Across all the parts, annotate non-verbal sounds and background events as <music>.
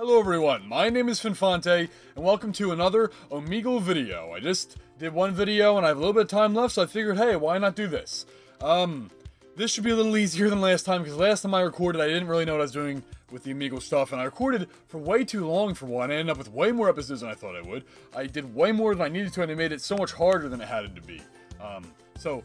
Hello everyone, my name is Finfante, and welcome to another Omegle video. I just did one video and I have a little bit of time left, so I figured, hey, why not do this? Um, this should be a little easier than last time, because last time I recorded, I didn't really know what I was doing with the Omegle stuff, and I recorded for way too long for one. I ended up with way more episodes than I thought I would. I did way more than I needed to, and it made it so much harder than it had to be. Um, so,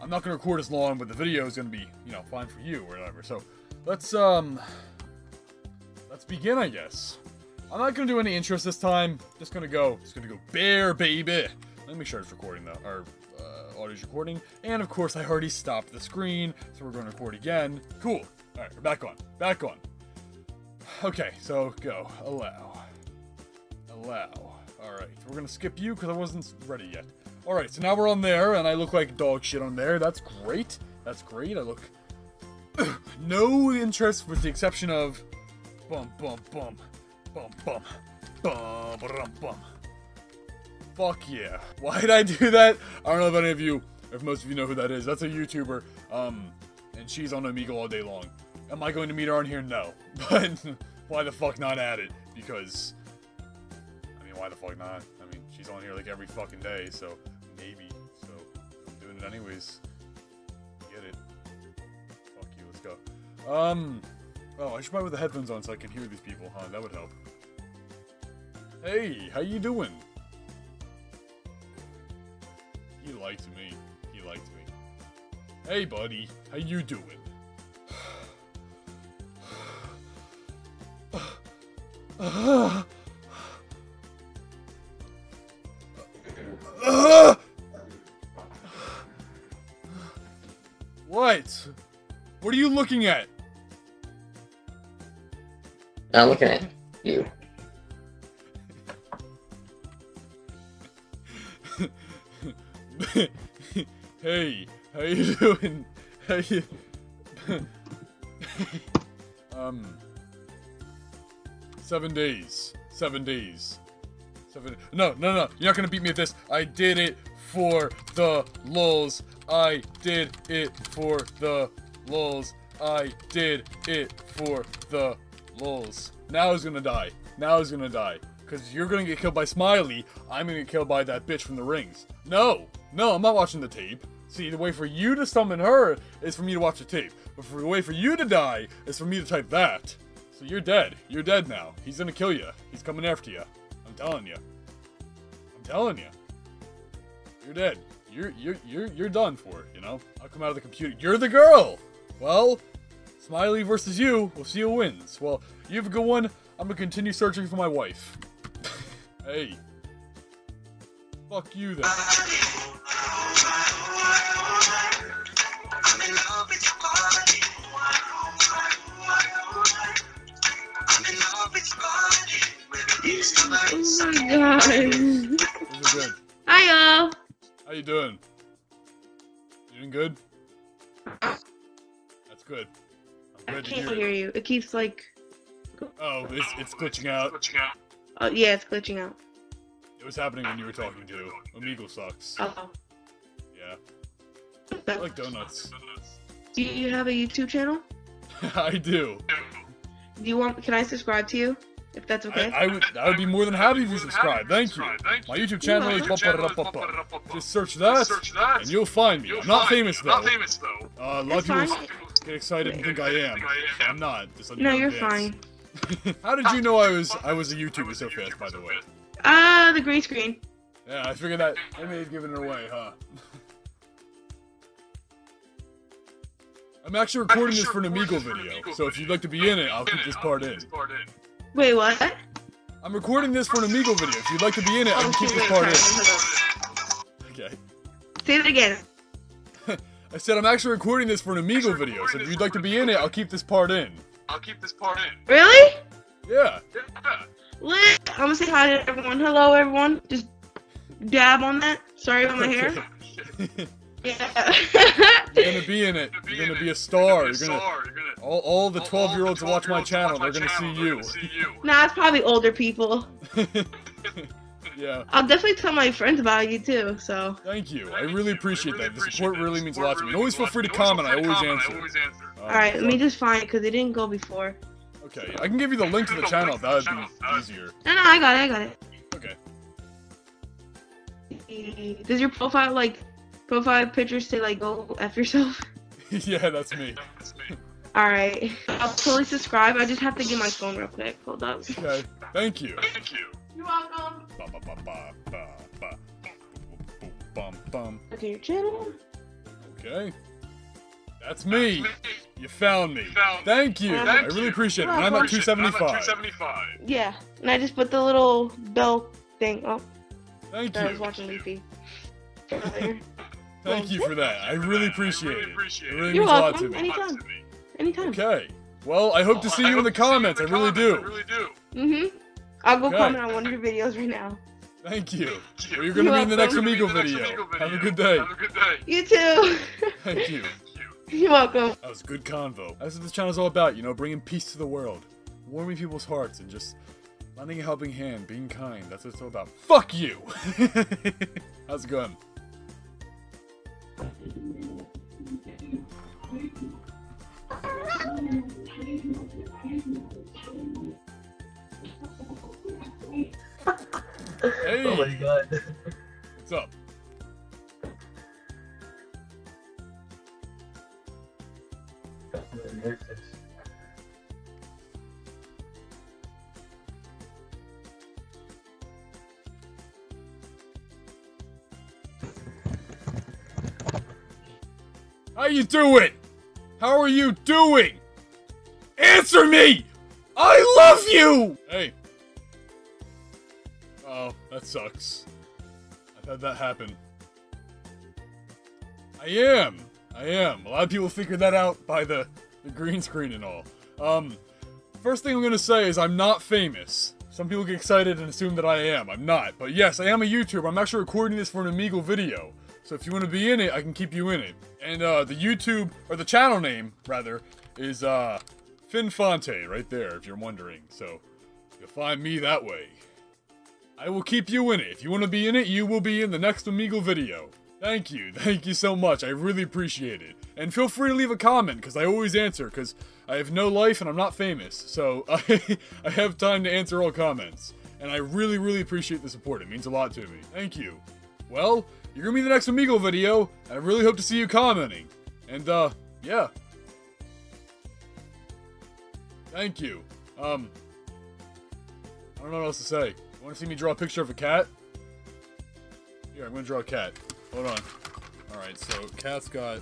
I'm not going to record as long, but the video is going to be, you know, fine for you or whatever. So, let's, um, let's begin, I guess. I'm not to do any intros this time. Just to go, just to go bare, baby. Let me make sure it's recording, though, or uh, audio's recording. And, of course, I already stopped the screen, so we're to record again. Cool. All right, we're back on. Back on. Okay, so go. Allow. Allow. Alright, we're gonna skip you because I wasn't ready yet. Alright, so now we're on there, and I look like dog shit on there. That's great. That's great. I look... <clears throat> no interest with the exception of... Bum, bum, bum. Bum, bum. Bum, bum, bum. Fuck yeah. Why did I do that? I don't know if any of you, if most of you know who that is. That's a YouTuber, um, and she's on Omegle all day long. Am I going to meet her on here? No. <laughs> But why the fuck not at it? Because, I mean, why the fuck not? I mean, she's on here like every fucking day, so maybe. So, I'm doing it anyways. Get it. Fuck you, let's go. Um, oh, I should probably put the headphones on so I can hear these people, huh? That would help. Hey, how you doing? He liked me. He liked me. Hey, buddy. How you doing? What? What are you looking at? I'm looking at you. hey, how you doing? How you? um, seven days. Seven days. Seven. No, no, no. You're not gonna beat me at this. I did it for the lulz. I did it for the lulz. I did it for the lulz. Now he's gonna die. Now he's gonna die. Because you're gonna get killed by Smiley. I'm gonna get killed by that bitch from the rings. No! No, I'm not watching the tape. See, the way for you to summon her is for me to watch the tape. But for the way for you to die is for me to type that. So you're dead. You're dead now. He's gonna kill you. He's coming after you. I'm telling you. I'm telling you. You're dead. You're you're you're you're done for. You know. I'll come out of the computer. You're the girl. Well, Smiley versus you. We'll see who wins. Well, you have a good one. I'm gonna continue searching for my wife. <laughs> hey. Fuck you then. Oh my god. This is good. Hi y'all. How you doing? You doing good? That's good. I'm I glad to can't hear hear you. It keeps like Oh, it's, it's glitching out. oh yeah, it's glitching out. It was happening when you were talking to. Omegle sucks. Oh. Yeah. I like donuts. Do you have a YouTube channel? <laughs> I do. Do you want can I subscribe to you? If that's okay. I, I would I would be more than happy if you subscribe. Thank you. My YouTube channel is Papa Just search that, and you'll find me. I'm not famous though. Not famous though. Uh, a lot of It's people get excited and think I am. I'm not. Just let you no, you're advance. fine. <laughs> How did you know I was I was a YouTuber so fast? By the way. Ah, the green screen. Yeah, I figured that I may have given it away, huh? I'm actually recording this for an Omegle video, so if you'd like to be in it, I'll keep this part in. Wait, what? I'm recording this for an Omegle video. If you'd like to be in it, I can keep this part in. Okay. Say it again. I said I'm actually recording this for an Omegle video, so if you'd like to be in it, I'll keep this part in. I'll keep this part in. Really? Yeah. Yeah. Lit. I'm gonna say hi to everyone. Hello, everyone. Just dab on that. Sorry about my hair. <laughs> Yeah. <laughs> You're gonna be in it. You're gonna be a star. You're gonna all, all the 12 year olds who watch my channel, they're gonna see you. nah, it's probably older people. <laughs> yeah. I'll definitely tell my friends about you too. So Thank you. I really appreciate that. The support really means a lot to me. And always feel free to comment. I always answer. Um, all right, let me just find it because it didn't go before. Okay, I can give you the link to the channel. That would be easier. No, no, I got it. I got it. Okay. Does your profile like profile picture say like go f yourself? <laughs> <laughs> yeah, that's me. All right, I'll totally subscribe. I just have to get my phone real quick. Hold up. Okay. Thank you. Thank you. You're welcome. Ba, ba, ba, ba, ba, ba. Boom, Bum, bum. Okay, your channel. Okay. That's me. You found me. Found- Thank you. Thank I you. really appreciate it. You're And I'm at welcome. 275. 275. Yeah, and I just put the little bell thing. Oh, Thank I was you. watching Leafy. earlier. Thank you for that. I really appreciate really it. appreciate It it. really You're means a lot to welcome. me. Anytime. Anytime. Okay. Well, I hope to see you in the comments. I really I do. really do. Mm-hmm. I'll go Okay. comment on one of your videos right now. Thank you. <laughs> Thank you. Well, you're going to be in the next welcome. Omegle The next video. Omegle Have a good day. Have a good day. You too. <laughs> <laughs> Thank you. You're welcome. That was a good convo. That's what this channel's all about, you know, bringing peace to the world, warming people's hearts, and just lending a helping hand, being kind. That's what it's all about. Fuck you! How's it going? Hey! Oh my god. What's up? How you doing? How are you doing? Answer me! I love you! Hey. That sucks. I've had that happen. I am. I am. A lot of people figured that out by the, the green screen and all. Um, first thing I'm gonna say is I'm not famous. Some people get excited and assume that I am. I'm not. But yes, I am a YouTuber. I'm actually recording this for an Omegle video. So if you want to be in it, I can keep you in it. And uh, the YouTube, or the channel name, rather, is uh, Finfante right there, if you're wondering. So you'll find me that way. I will keep you in it. If you want to be in it, you will be in the next Omegle video. Thank you. <laughs> Thank you so much. I really appreciate it. And feel free to leave a comment, because I always answer, because I have no life and I'm not famous. So <laughs> I, I have time to answer all comments. And I really, really appreciate the support. It means a lot to me. Thank you. Well, you're gonna be the next Omegle video, and I really hope to see you commenting. And, uh, yeah. Thank you. Um, I don't know what else to say. You wanna see me draw a picture of a cat? Here, I'm gonna draw a cat. Hold on. Alright, so cat's got.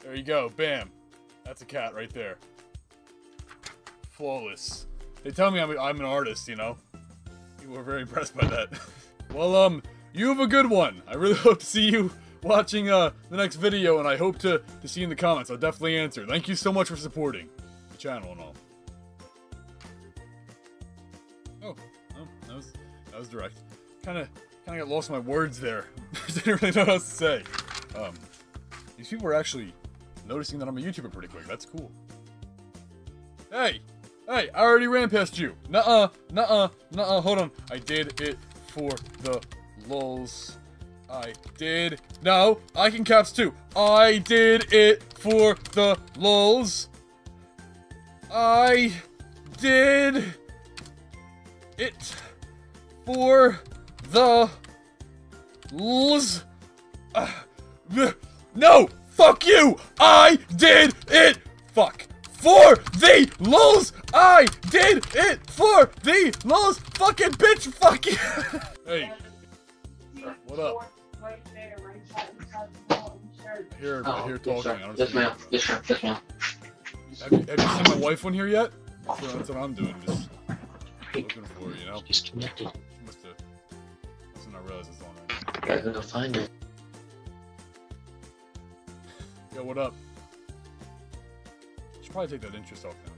There you go, bam. That's a cat right there. Flawless. They tell me I'm, I'm an artist, you know? People are very impressed by that. <laughs> well, um, you have a good one. I really <laughs> hope to see you watching uh, the next video, and I hope to, to see you in the comments. I'll definitely answer. Thank you so much for supporting the channel and all. Oh, oh that was that was direct. Kind of kind of got lost my words there. <laughs> Didn't really know what else to say. Um, these people are actually noticing that I'm a YouTuber pretty quick. That's cool. Hey, hey, I already ran past you. Nuh-uh, nuh-uh, nuh-uh. Hold on. I did it for the lulz. I did. No, I can caps too. I did it for the lulz. I did it for the lulz. Uh, no, fuck you. I did it. Fuck. For the lulz. I did it for the lulz. Fucking bitch. Fuck you. <laughs> hey. What up? Here, Oh, here yes, talking. sir. Yes, ma'am. Yes, sir. Yes, ma'am. Have you, have you seen my wife one here yet? That's what, that's what I'm doing, just looking for you know? Disconnected. She must have, must not realized it's on right. Gotta go find it. Yo, what up? Should probably take that interest off now.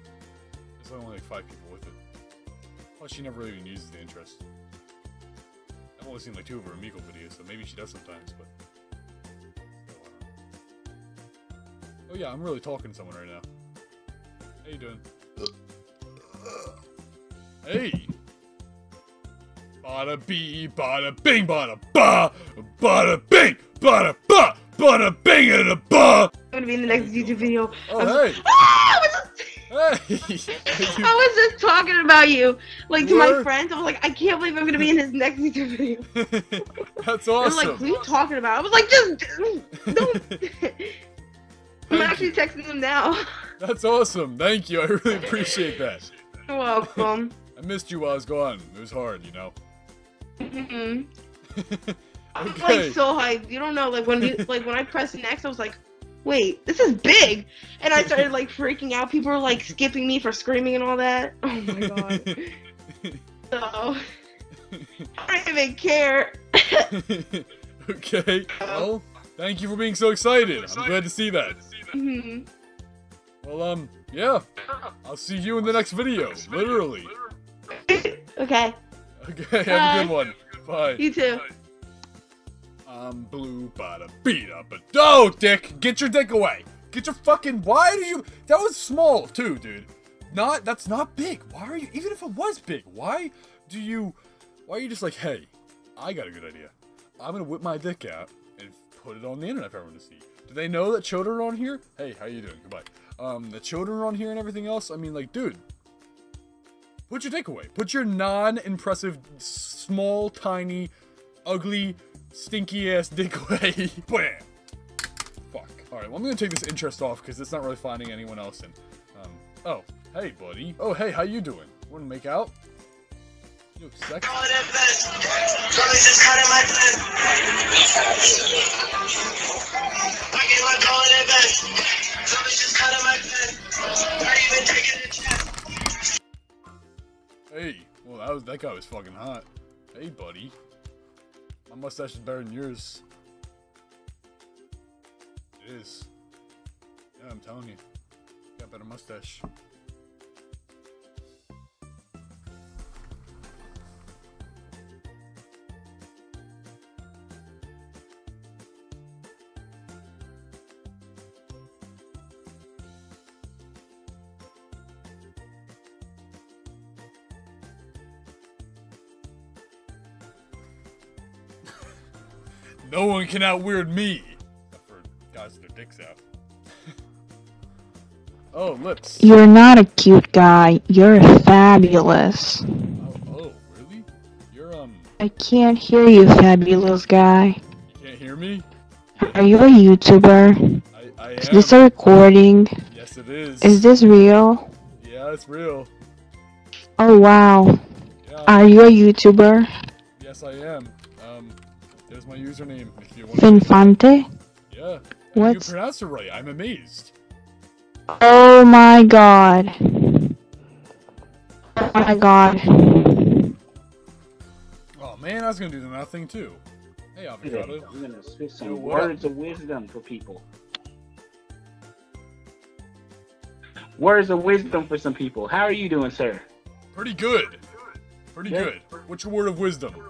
There's only like five people with it. Plus, she never even uses the interest. I've only seen like two of her Omegle videos, so maybe she does sometimes, but... Still, I don't know. Oh yeah, I'm really talking to someone right now. How you doing? Hey! Bada bee, bada bing, bada ba, bada bing, bada ba, bada bing, and a ba. I'm gonna be in the next YouTube video. Oh, I was- hey. <laughs> Ah! Hey. <laughs> I was just talking about you, like to my friends. I was like, I can't believe I'm gonna be in his next YouTube video. <laughs> That's They're awesome. like, what are you talking about? I was like, just don't. <laughs> I'm actually texting them now. That's awesome. Thank you. I really appreciate that. You're welcome. I missed you while I was gone. It was hard, you know. Mhm. I'm like so hyped. You don't know, like when you, like when I pressed next, I was like, wait, this is big, and I started <laughs> like freaking out. People were like skipping me for screaming and all that. <laughs> Oh my <laughs> god. so I don't even care. okay. Well, thank you for being so excited. I'm glad to see that. Mhm. Well, um, yeah. I'll see you in the next video. Literally. okay, Okay. Have a good one. Bye. you too. I'm blue, bada beat up. But oh, Dick, get your dick away. Get your fucking. Why do you? That was small too, dude. Not. That's not big. Why are you? Even if it was big, why do you? Why are you just like, hey, I got a good idea. I'm gonna whip my dick out and put it on the internet for everyone to see. Do they know that children are on here? Hey, how you doing? Goodbye. Um, the children are on here and everything else. I mean, like, dude, put your dick away. Put your non-impressive, small, tiny, ugly, stinky ass dick <laughs> away. Bam. Fuck. All right. Well, I'm gonna take this interest off because it's not really finding anyone else. And um. Oh, hey, buddy. Oh, hey, how you doing? Want to make out? You look sexy. Somebody just cut in my pen. I gave my call in advance. Somebody just cut in my pen. Not even taking a chance. Hey. Well, that was that guy was fucking hot. Hey, buddy. My mustache is better than yours. It is. Yeah, I'm telling you. Got a better mustache. No one can outweird me. Except for guys with their dicks out. <laughs> oh, lips. You're not a cute guy. You're fabulous. Oh, oh, really? You're, um, I can't hear you, fabulous guy. you can't hear me? Are you a YouTuber? I, I Is this a recording? Yes, it is. Is this real? Yeah, it's real. Oh wow. Yeah, Are you a YouTuber? yes, I am. My username if you want. Finfante? Yeah. What's- You pronounced it right. I'm amazed. Oh my god. Oh my god. Oh man, I was gonna do the math thing too. Hey, Today, avocado. I'm gonna spit some Yo, what up? words of wisdom for people. Words of wisdom for some people. How are you doing, sir? Pretty good. Pretty Yeah. good. What's your word of wisdom?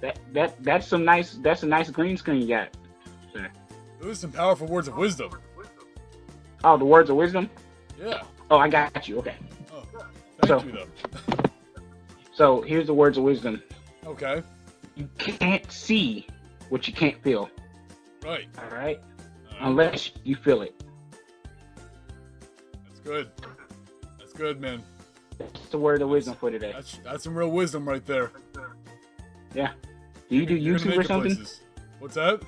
That that that's some nice that's a nice green screen you got. Those are some powerful words of wisdom. Oh, the words of wisdom. Yeah. Oh, I got you. Okay. Oh, thank So- you though. <laughs> So here's the words of wisdom. Okay. You can't see what you can't feel. Right. All right, Alright. unless you feel it. That's good. That's good, man. That's the word of wisdom for today. That's that's some real wisdom right there. Do you do You're gonna YouTube or something? places. What's that?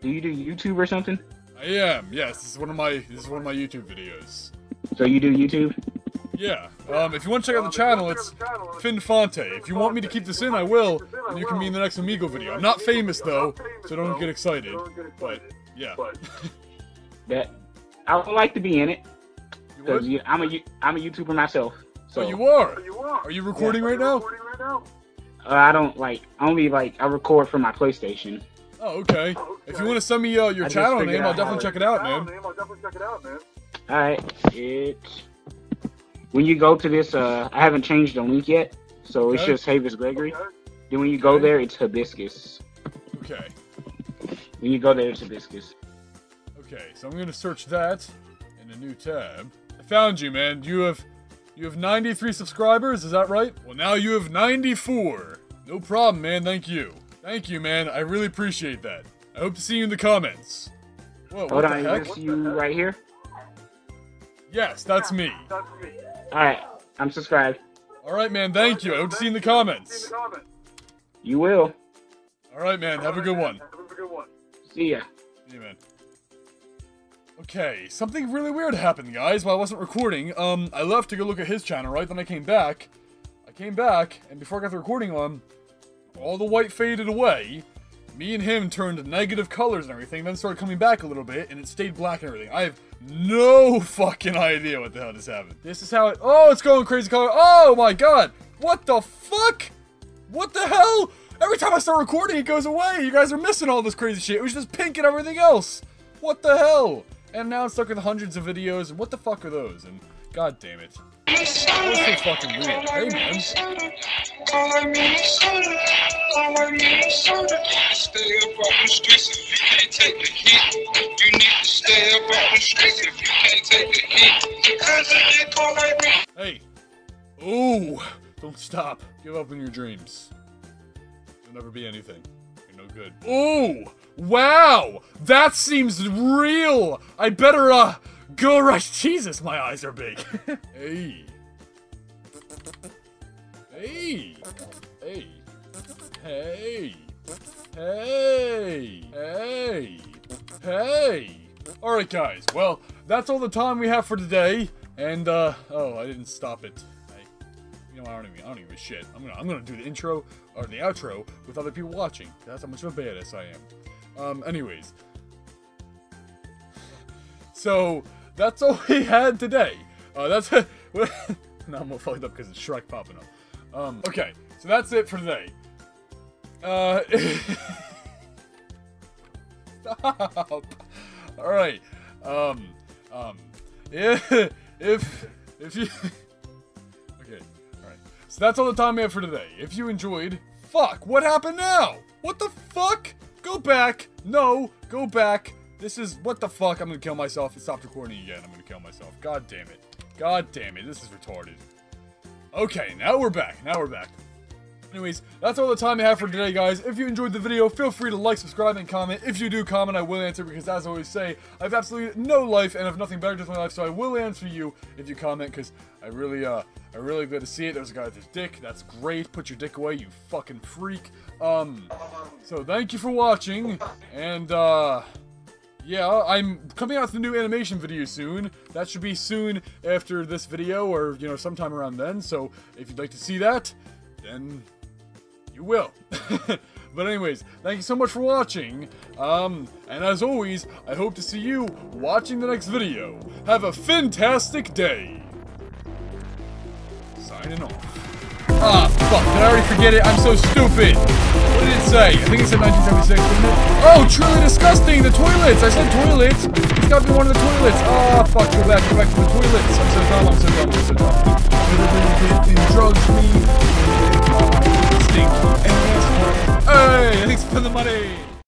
Do you do YouTube or something? I am. Yes, this is one of my this is one of my YouTube videos. So you do YouTube? Yeah. Um, if you want to check out the channel, it's Finfante. If you want me to keep this in, I will, and you can be in the next Omegle video. I'm not famous though, so don't get excited. But yeah. <laughs> That I would like to be in it because? I'm a You- I'm a YouTuber myself. So Oh, you are. Are you recording right now? Uh, I don't like only like I record from my PlayStation. Oh, okay. If you want to send me uh, your I just channel figured name, I'll out how definitely check it out, man. All right, it. When you go to this, uh, I haven't changed the link yet, so it's just Havis Gregory. Then when you go there, it's Hibiscus. Okay. When you go there, it's Hibiscus. Okay, so I'm gonna search that in a new tab. I found you, man. You have you have 93 subscribers, is that right? Well, now you have 94. No problem, man. Thank you. Thank you, man. I really appreciate that. I hope to see you in the comments. Whoa, Hold what on, the heck? is this you right here? Yes, that's me. Alright, I'm subscribed. All right, man. Thank you. I hope to see you in the comments. You will. All right, man. Have a good one. See ya. Yeah, man. Okay, something really weird happened, guys, while I wasn't recording. Um, I left to go look at his channel, right? Then I came back. I came back, and before I got the recording on, all the white faded away. Me and him turned negative colors and everything, then started coming back a little bit, and it stayed black and everything. I have no <laughs> fucking idea what the hell just happened. This is how it- Oh, it's going crazy color. Oh my god! What the fuck? What the hell? Every time I start recording, it goes away. You guys are missing all this crazy shit. It was just pink and everything else. What the hell? And now it's stuck with hundreds of videos. And what the fuck are those? And god damn it. That's so fucking weird. Hey, man. Hey. Ooh. Don't stop. Give up on your dreams. You'll never be anything. No good. Ooh. Wow. That seems real. I better, uh, go right. Jesus, my eyes are big. <laughs> hey. Hey. Hey. Hey. Hey. Hey. Hey. Alright, guys. Well, that's all the time we have for today. And, uh, oh, I didn't stop it. I, you know, I don't even, I don't even shit. I'm gonna, I'm gonna do the intro, or the outro, with other people watching. That's how much of a badass I am. Um, anyways. So, that's all we had today. Uh, that's, <laughs> now I'm all fucked up because it's Shrek popping up. Um, okay, so that's it for today. Uh, <laughs> stop. All right. Um, um, if if if you <laughs> okay, all right. So that's all the time we have for today. If you enjoyed, fuck, what happened now? What the fuck? Go back. No, go back. This is what the fuck. I'm gonna kill myself. It stopped recording again. I'm gonna kill myself. God damn it. God damn it. This is retarded. Okay, now we're back. Now we're back. Anyways, that's all the time I have for today, guys. If you enjoyed the video, feel free to like, subscribe, and comment. If you do comment, I will answer because, as I always say, I have absolutely no life and have nothing better to do with my life, so I will answer you if you comment because I really, uh, I really good to see it. There's a guy with his dick. That's great. Put your dick away, you fucking freak. Um, so thank you for watching, and, uh, yeah, I'm coming out with a new animation video soon. That should be soon after this video, or, you know, sometime around then. So, if you'd like to see that, then you will. <laughs> but anyways, thank you so much for watching. Um, and as always, I hope to see you watching the next video. Have a fantastic day. Signing off. Ah, fuck, did I already forget it? I'm so stupid. What did it say? I think it said 1976, didn't it? Oh, truly disgusting, the toilets. I said toilets. It's gotta be one of the toilets. Ah, oh, fuck, go back, go back to the toilets. I'm so dumb, I'm so dumb, I'm so dumb. Drugs me. Hey, thanks for the money!